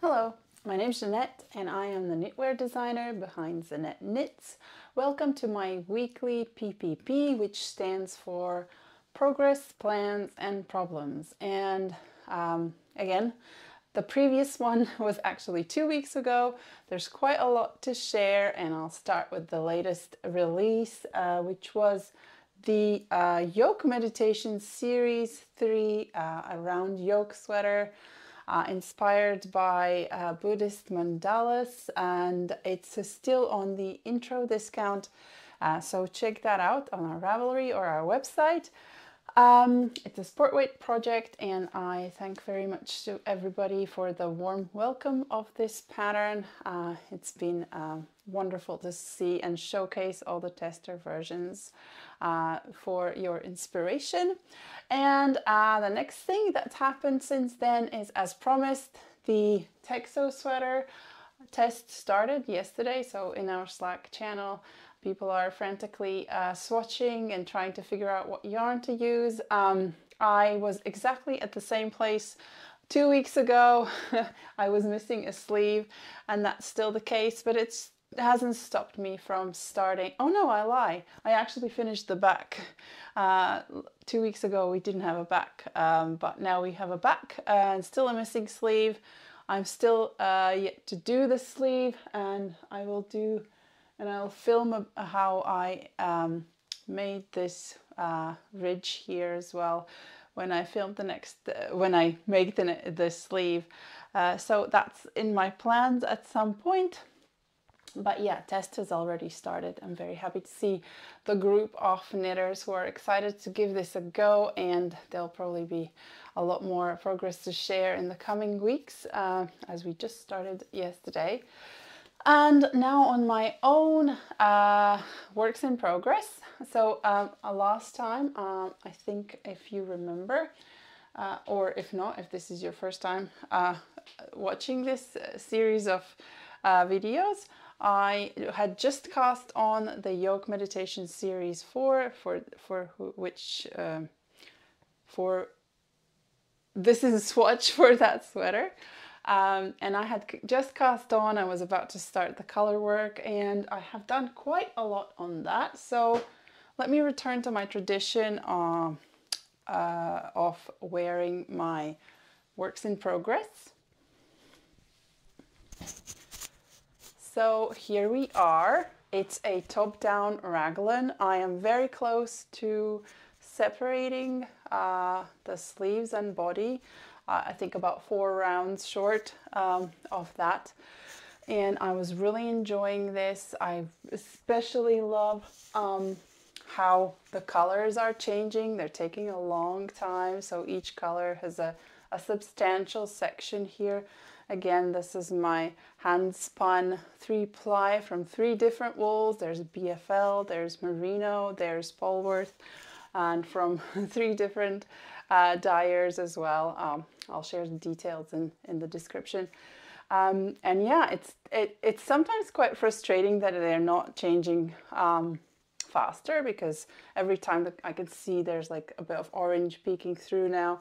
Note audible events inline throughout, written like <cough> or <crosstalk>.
Hello, my name is Zanete and I am the knitwear designer behind Zanete Knits. Welcome to my weekly PPP, which stands for Progress, Plans and Problems. And um, again, the previous <laughs> one was actually two weeks ago. There's quite a lot to share and I'll start with the latest release, uh, which was the uh, yoke meditation series 3 uh, around yoke sweater uh, inspired by uh, Buddhist mandalas and it's still on the intro discount uh, so check that out on our Ravelry or our website. Um, it's a sport weight project and I thank very much to everybody for the warm welcome of this pattern. Uh, it's been uh, wonderful to see and showcase all the tester versions uh, for your inspiration. And uh, the next thing that's happened since then is as promised, the Texo sweater test started yesterday. So in our Slack channel, People are frantically uh, swatching and trying to figure out what yarn to use. Um, I was exactly at the same place two weeks ago. <laughs> I was missing a sleeve and that's still the case, but it's it hasn't stopped me from starting. Oh no, I lie. I actually finished the back. Uh, two weeks ago we didn't have a back, um, but now we have a back and still a missing sleeve. I'm still uh, yet to do the sleeve and I will do and I'll film how I um, made this uh, ridge here as well when I film the next, uh, when I make the, the sleeve. Uh, so that's in my plans at some point. But yeah, test has already started. I'm very happy to see the group of knitters who are excited to give this a go and there'll probably be a lot more progress to share in the coming weeks uh, as we just started yesterday. And now on my own uh, works in progress. So um, uh, last time, um, I think if you remember, uh, or if not, if this is your first time uh, watching this uh, series of uh, videos, I had just cast on the yoke meditation series 4 for for which um, for this is <laughs> a swatch for that sweater um, and I had just cast on, I was about to start the color work and I have done quite a lot on that. So let me return to my tradition uh, uh, of wearing my works in progress. So here we are. It's a top-down raglan. I am very close to separating uh, the sleeves and body uh, I think about four rounds short um, of that. And I was really enjoying this. I especially love um, how the colors are changing. They're taking a long time. So each color has a, a substantial section here. Again, this is my hand spun three ply from three different wools. There's BFL, there's Merino, there's Polwarth, and from <laughs> three different uh, dyers as well. Um, I'll share the details in, in the description. Um, and yeah, it's it, it's sometimes quite frustrating that they're not changing um, faster because every time that I can see there's like a bit of orange peeking through now.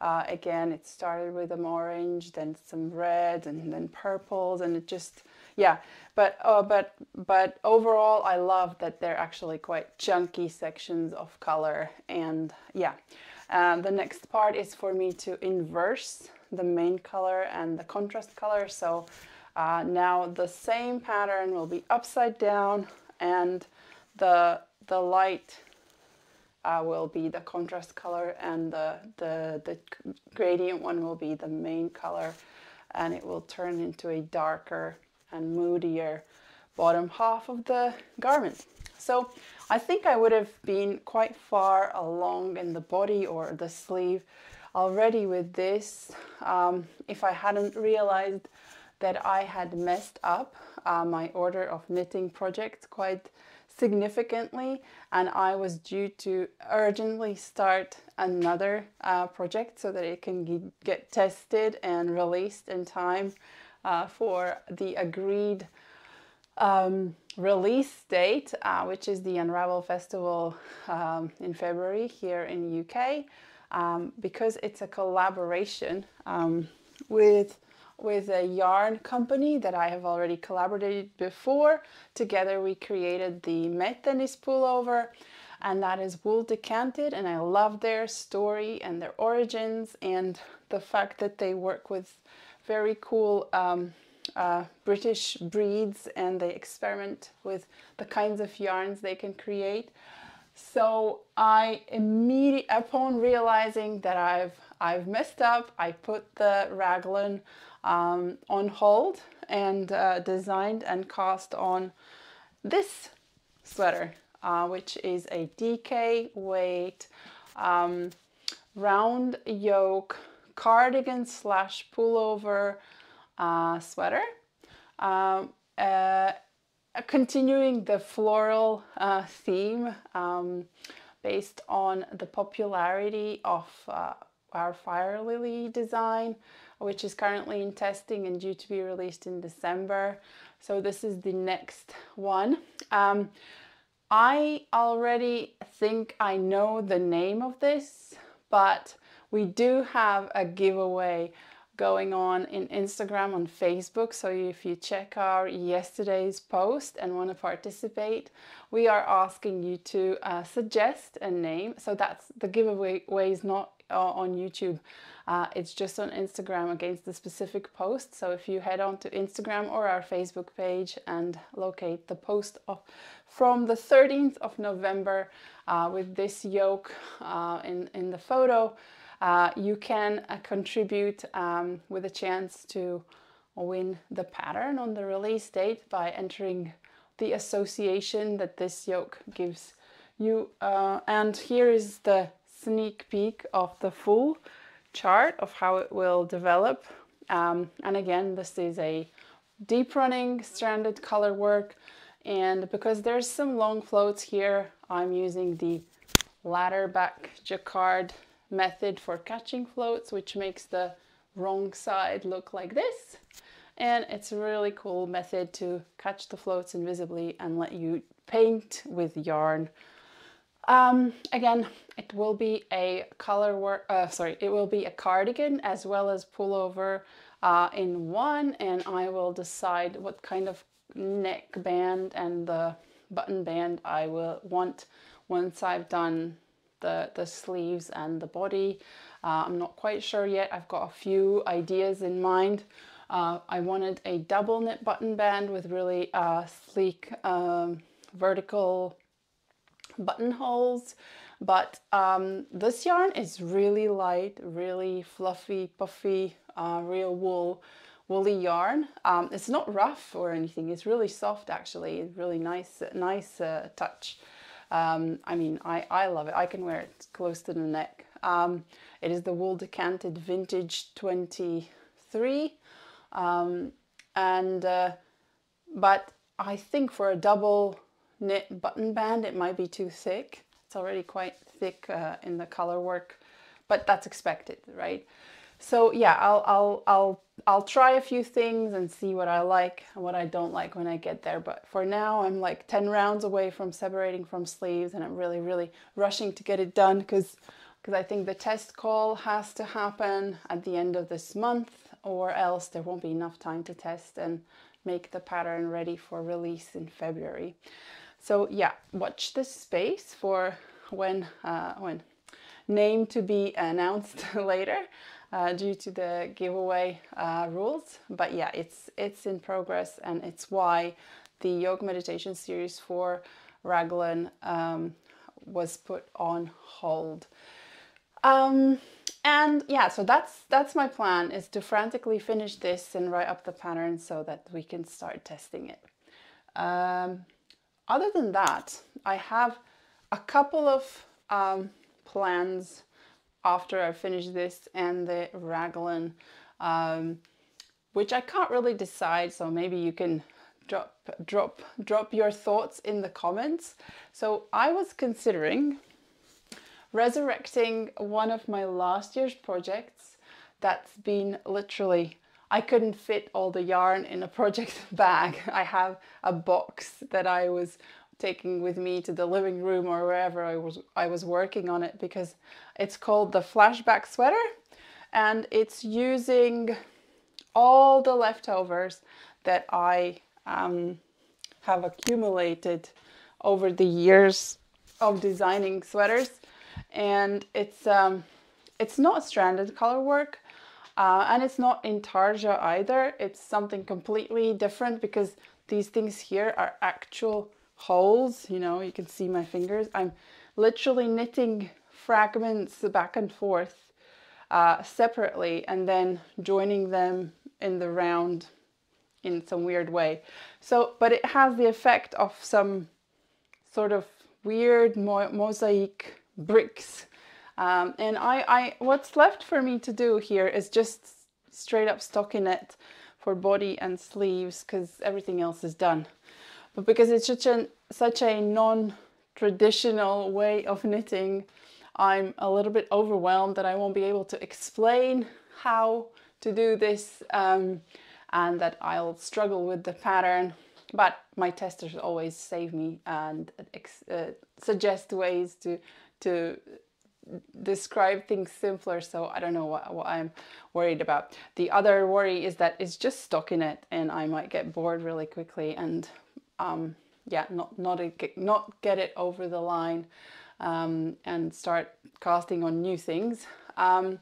Uh, again, it started with some orange, then some red, and then purples, and it just yeah. But uh, but but overall, I love that they're actually quite chunky sections of color, and yeah. Um, the next part is for me to inverse the main color and the contrast color. So uh, now the same pattern will be upside down and the, the light uh, will be the contrast color and the, the, the gradient one will be the main color and it will turn into a darker and moodier bottom half of the garment. So I think I would have been quite far along in the body or the sleeve already with this um, if I hadn't realized that I had messed up uh, my order of knitting projects quite significantly and I was due to urgently start another uh, project so that it can get tested and released in time uh, for the agreed um, release date, uh, which is the Unravel Festival um, in February here in UK, um, because it's a collaboration um, with with a yarn company that I have already collaborated before. Together we created the Metenis pullover and that is wool decanted and I love their story and their origins and the fact that they work with very cool um, uh, British breeds and they experiment with the kinds of yarns they can create. So I immediately, upon realizing that I've I've messed up, I put the raglan um, on hold and uh, designed and cast on this sweater, uh, which is a DK weight, um, round yoke, cardigan slash pullover uh, sweater. Um, uh, continuing the floral uh, theme um, based on the popularity of uh, our fire lily design, which is currently in testing and due to be released in December. So this is the next one. Um, I already think I know the name of this, but we do have a giveaway going on in Instagram on Facebook. So if you check our yesterday's post and want to participate, we are asking you to uh, suggest a name. So that's the giveaway is not on YouTube. Uh, it's just on Instagram against the specific post. So if you head on to Instagram or our Facebook page and locate the post of, from the 13th of November uh, with this yoke uh, in, in the photo, uh, you can uh, contribute um, with a chance to win the pattern on the release date by entering the association that this yoke gives you. Uh, and here is the sneak peek of the full chart of how it will develop. Um, and again, this is a deep running stranded color work. And because there's some long floats here, I'm using the ladder back jacquard method for catching floats, which makes the wrong side look like this. And it's a really cool method to catch the floats invisibly and let you paint with yarn um, again, it will be a color work, uh, sorry, it will be a cardigan as well as pullover uh, in one and I will decide what kind of neck band and the button band I will want once I've done the, the sleeves and the body. Uh, I'm not quite sure yet. I've got a few ideas in mind. Uh, I wanted a double knit button band with really uh, sleek um, vertical buttonholes but um, this yarn is really light really fluffy puffy uh, real wool woolly yarn. Um, it's not rough or anything. It's really soft actually. Really nice nice uh, touch. Um, I mean I, I love it. I can wear it close to the neck. Um, it is the wool decanted vintage 23 um, and uh, but I think for a double knit button band, it might be too thick. It's already quite thick uh, in the color work, but that's expected, right? So yeah, I'll, I'll, I'll, I'll try a few things and see what I like and what I don't like when I get there. But for now, I'm like 10 rounds away from separating from sleeves and I'm really, really rushing to get it done because because I think the test call has to happen at the end of this month or else there won't be enough time to test and make the pattern ready for release in February. So yeah, watch this space for when, uh, when name to be <laughs> announced later uh, due to the giveaway uh, rules. But yeah, it's, it's in progress and it's why the yoke meditation series for Raglan um, was put on hold. Um, and yeah, so that's that's my plan is to frantically finish this and write up the pattern so that we can start testing it. Um, other than that, I have a couple of um, plans after I finish this and the raglan, um, which I can't really decide. So maybe you can drop drop drop your thoughts in the comments. So I was considering resurrecting one of my last year's projects that's been literally I couldn't fit all the yarn in a project <laughs> bag. I have a box that I was taking with me to the living room or wherever I was I was working on it because it's called the flashback sweater and it's using all the leftovers that I um, have accumulated over the years of designing sweaters and it's um, it's not stranded color work uh, and it's not intarsia either it's something completely different because these things here are actual holes you know you can see my fingers I'm literally knitting fragments back and forth uh, separately and then joining them in the round in some weird way. So, but it has the effect of some sort of weird mo mosaic bricks. Um, and I, I, what's left for me to do here is just straight up stockinette for body and sleeves because everything else is done. But because it's such a, such a non-traditional way of knitting, I'm a little bit overwhelmed that I won't be able to explain how to do this um, and that I'll struggle with the pattern. But my testers always save me and uh, suggest ways to to describe things simpler so I don't know what, what I'm worried about. The other worry is that it's just stuck in it and I might get bored really quickly and um, yeah not not not get it over the line um, and start casting on new things. Um,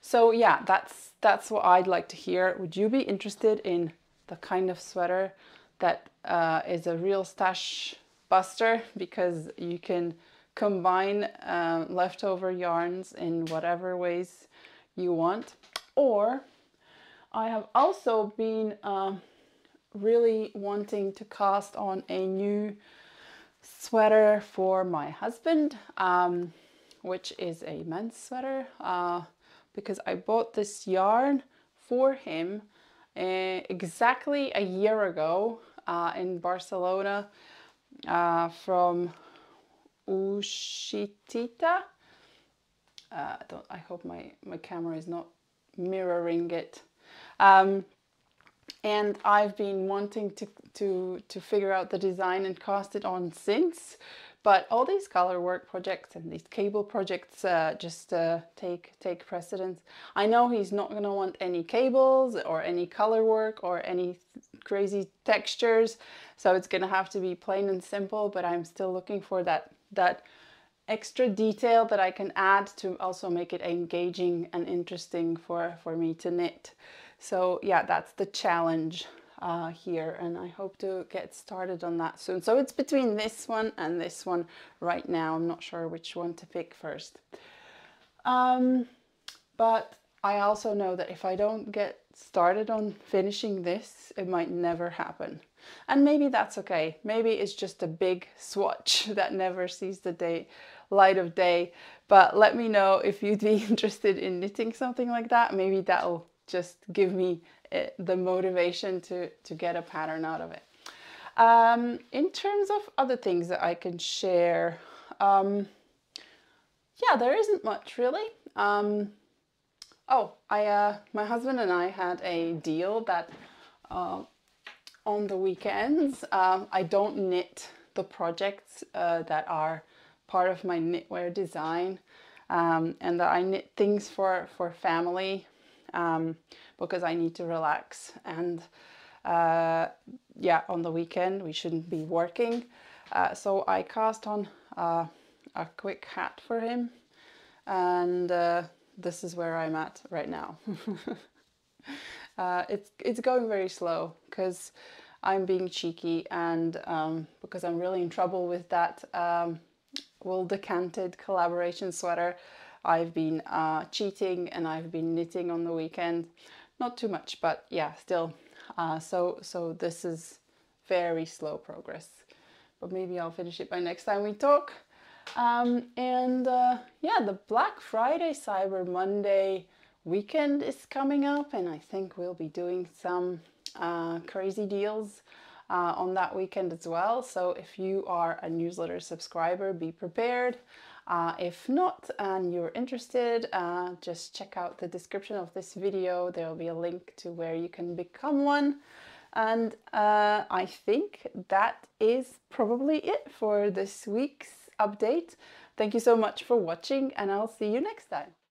so yeah, that's that's what I'd like to hear. Would you be interested in the kind of sweater that uh, is a real stash buster because you can combine uh, leftover yarns in whatever ways you want. Or I have also been uh, really wanting to cast on a new sweater for my husband, um, which is a men's sweater, uh, because I bought this yarn for him uh, exactly a year ago uh, in Barcelona uh, from Ushitita. Uh, I, I hope my, my camera is not mirroring it. Um, and I've been wanting to, to, to figure out the design and cast it on since. But all these color work projects and these cable projects uh, just uh, take take precedence. I know he's not going to want any cables or any color work or any crazy textures, so it's going to have to be plain and simple. But I'm still looking for that that extra detail that I can add to also make it engaging and interesting for for me to knit. So yeah, that's the challenge uh, here and I hope to get started on that soon. So it's between this one and this one right now. I'm not sure which one to pick first. Um, but I also know that if I don't get started on finishing this, it might never happen. And maybe that's okay. Maybe it's just a big swatch <laughs> that never sees the day, light of day. But let me know if you'd be <laughs> interested in knitting something like that. Maybe that'll just give me eh, the motivation to, to get a pattern out of it. Um, in terms of other things that I can share, um, yeah, there isn't much really. Um, oh, I, uh, my husband and I had a deal that uh, on the weekends um, I don't knit the projects uh, that are part of my knitwear design um, and that I knit things for, for family um, because I need to relax. And uh, yeah, on the weekend we shouldn't be working. Uh, so I cast on uh, a quick hat for him, and uh, this is where I'm at right now. <laughs> Uh, it's it's going very slow because I'm being cheeky and um, because I'm really in trouble with that um, wool decanted collaboration sweater. I've been uh, cheating and I've been knitting on the weekend. Not too much, but yeah, still. Uh, so, so this is very slow progress. But maybe I'll finish it by next time we talk. Um, and uh, yeah, the Black Friday, Cyber Monday weekend is coming up and I think we'll be doing some uh, crazy deals uh, on that weekend as well. So if you are a newsletter subscriber, be prepared. Uh, if not and you're interested, uh, just check out the description of this video. There will be a link to where you can become one. And uh, I think that is probably it for this week's update. Thank you so much for watching and I'll see you next time.